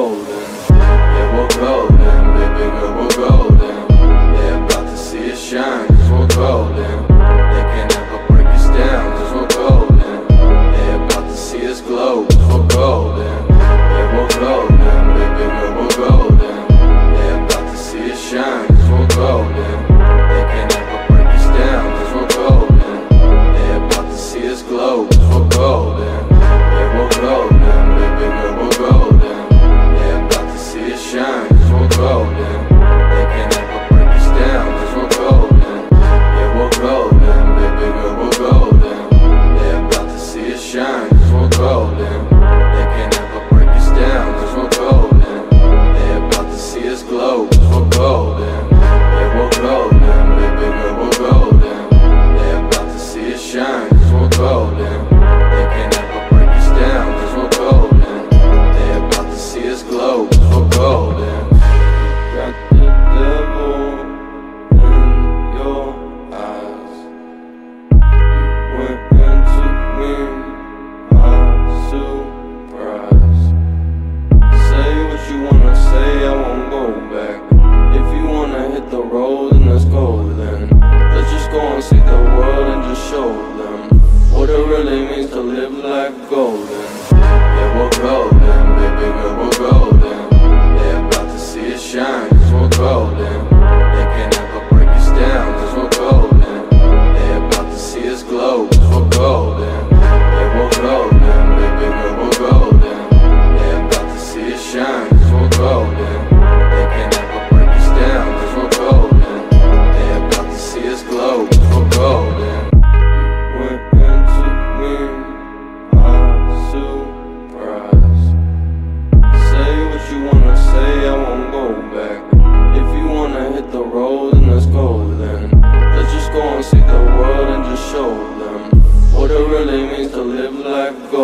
golden. Yeah, we're golden. Baby girl, we're golden. They're about to see us shine, cause we're golden. They can never break us down, cause we're golden. They're about to see us glow, cause we're golden. Yeah, we're golden. Baby girl, we're golden. They're about to see us shine, cause we're golden. They can never break us down, cause we're golden. They're about to see us glow, cause we're golden. Go